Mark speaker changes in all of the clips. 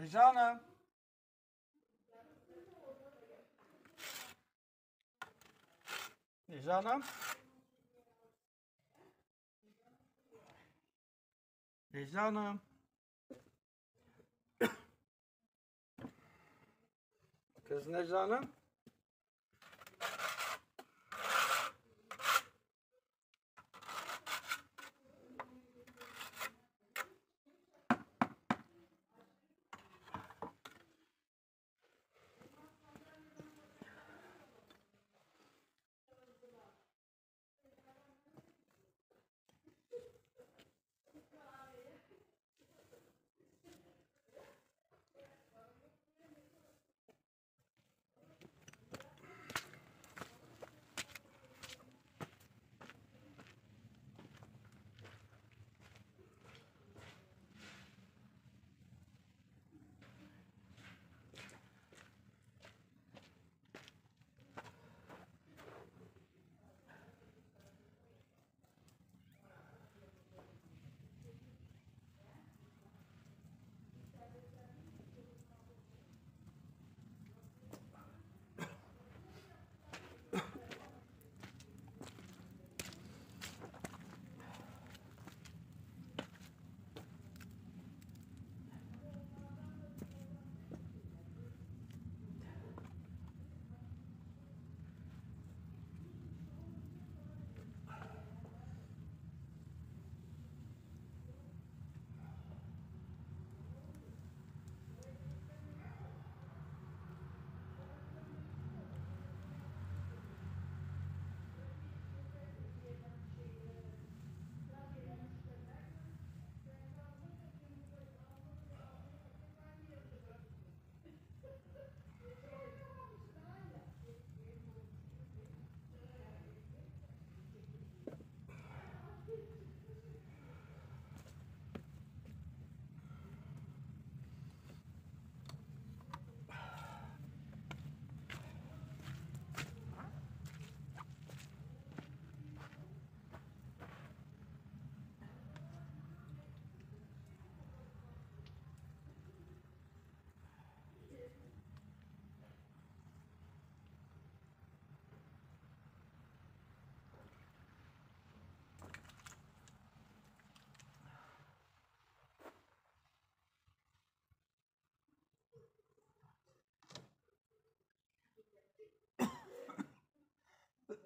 Speaker 1: Necla Hanım. Necla Hanım. Necla Hanım. Kız Necla Hanım.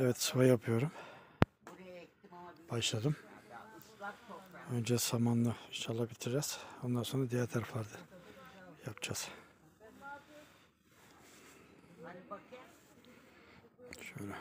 Speaker 1: Evet sıva yapıyorum. Başladım. Önce samanla inşallah bitireceğiz. Ondan sonra diğer taraflarda yapacağız. Şöyle.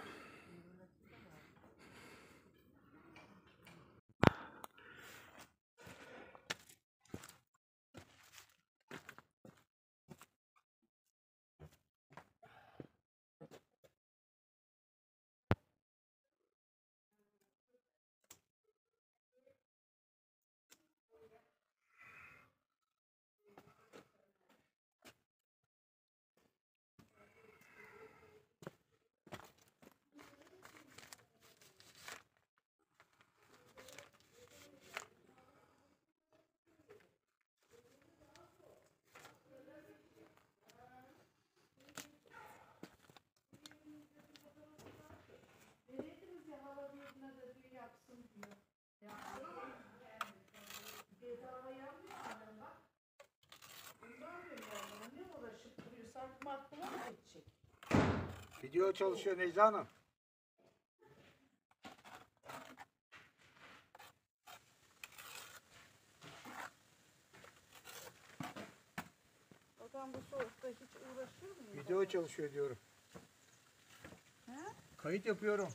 Speaker 1: Video çalışıyor Necla Hanım.
Speaker 2: Adam bu soğukta hiç uğraşır mı?
Speaker 1: Video çalışıyor diyorum. Kayıt yapıyorum.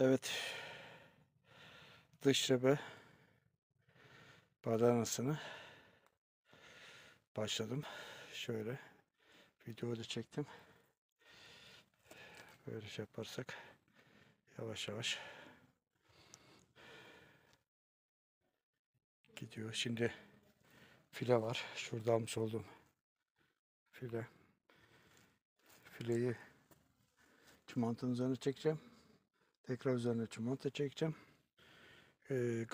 Speaker 1: Evet. Dış cephe badanasını başladım. Şöyle videoyu da çektim. Böyle şey yaparsak yavaş yavaş gidiyor. Şimdi file var. Şurada almış olduğum file. Fileyi çimentonun üzerine çekeceğim. Tekrar üzerine çimento çekeceğim. Ee,